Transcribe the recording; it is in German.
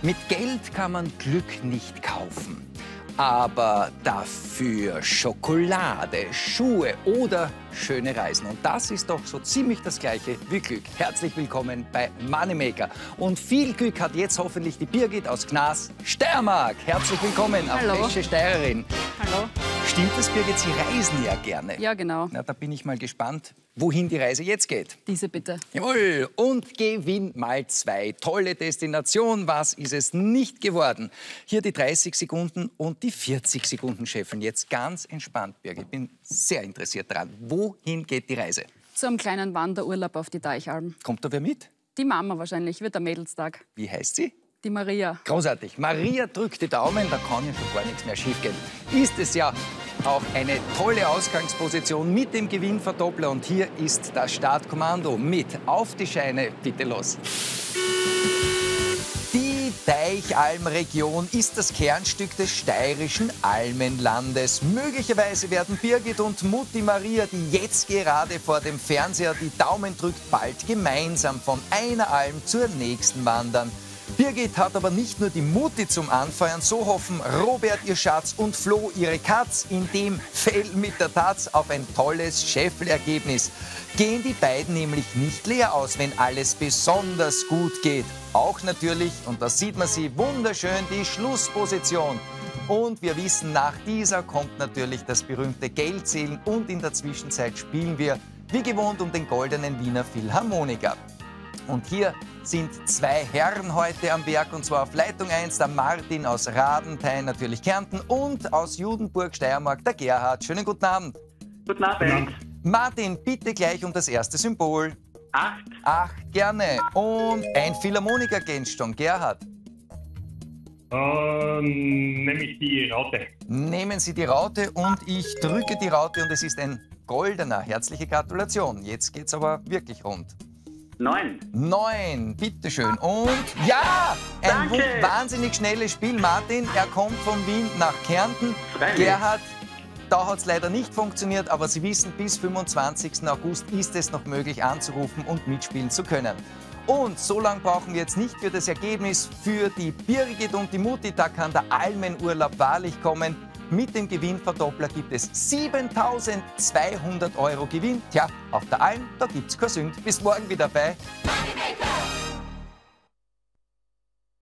Mit Geld kann man Glück nicht kaufen. Aber dafür Schokolade, Schuhe oder schöne Reisen. Und das ist doch so ziemlich das Gleiche wie Glück. Herzlich willkommen bei Moneymaker. Und viel Glück hat jetzt hoffentlich die Birgit aus Gnas, Steiermark. Herzlich willkommen, Hallo. auf fesche Steirerin. Hallo. Stimmt das, Birgit? Sie reisen ja gerne. Ja, genau. Na, da bin ich mal gespannt, wohin die Reise jetzt geht. Diese bitte. Jawohl, und Gewinn mal zwei. Tolle Destination, was ist es nicht geworden? Hier die 30 Sekunden und die 40 Sekunden Chefin. Jetzt ganz entspannt, Birgit. Ich bin sehr interessiert dran. Wohin geht die Reise? Zu einem kleinen Wanderurlaub auf die Deichalm. Kommt da wer mit? Die Mama wahrscheinlich, wird der Mädelstag. Wie heißt sie? Die Maria. Großartig. Maria drückt die Daumen, da kann ja schon gar nichts mehr schiefgehen. Ist es ja auch eine tolle Ausgangsposition mit dem Gewinnverdoppler. Und hier ist das Startkommando mit auf die Scheine, bitte los. Die Deichalmregion ist das Kernstück des steirischen Almenlandes. Möglicherweise werden Birgit und Mutti Maria, die jetzt gerade vor dem Fernseher die Daumen drückt, bald gemeinsam von einer Alm zur nächsten wandern. Birgit hat aber nicht nur die Mutti zum Anfeuern, so hoffen Robert ihr Schatz und Flo ihre Katz in dem Fell mit der Taz auf ein tolles Scheffelergebnis. Gehen die beiden nämlich nicht leer aus, wenn alles besonders gut geht. Auch natürlich, und da sieht man sie wunderschön, die Schlussposition. Und wir wissen, nach dieser kommt natürlich das berühmte Geldzählen und in der Zwischenzeit spielen wir wie gewohnt um den goldenen Wiener Philharmoniker. Und hier sind zwei Herren heute am Werk, und zwar auf Leitung 1 der Martin aus Radenthein, natürlich Kärnten, und aus Judenburg, Steiermark, der Gerhard. Schönen guten Abend. Guten Abend. Martin, bitte gleich um das erste Symbol. Acht. Ach, gerne. Und ein Philharmoniker kennst schon, Gerhard. Ähm, nämlich die Raute. Nehmen Sie die Raute und ich drücke die Raute und es ist ein goldener. Herzliche Gratulation. Jetzt geht's aber wirklich rund. Neun. Neun, bitteschön. Und ja, ein Danke. wahnsinnig schnelles Spiel. Martin, er kommt von Wien nach Kärnten. Freilich. Gerhard, da hat es leider nicht funktioniert, aber Sie wissen, bis 25. August ist es noch möglich anzurufen und mitspielen zu können. Und so lange brauchen wir jetzt nicht für das Ergebnis. Für die Birgit und die Mutti, da kann der Almenurlaub wahrlich kommen. Mit dem Gewinnverdoppler gibt es 7200 Euro Gewinn. Tja, auf der Alm, da gibt's kein Sünd. Bis morgen wieder bei Moneymaker,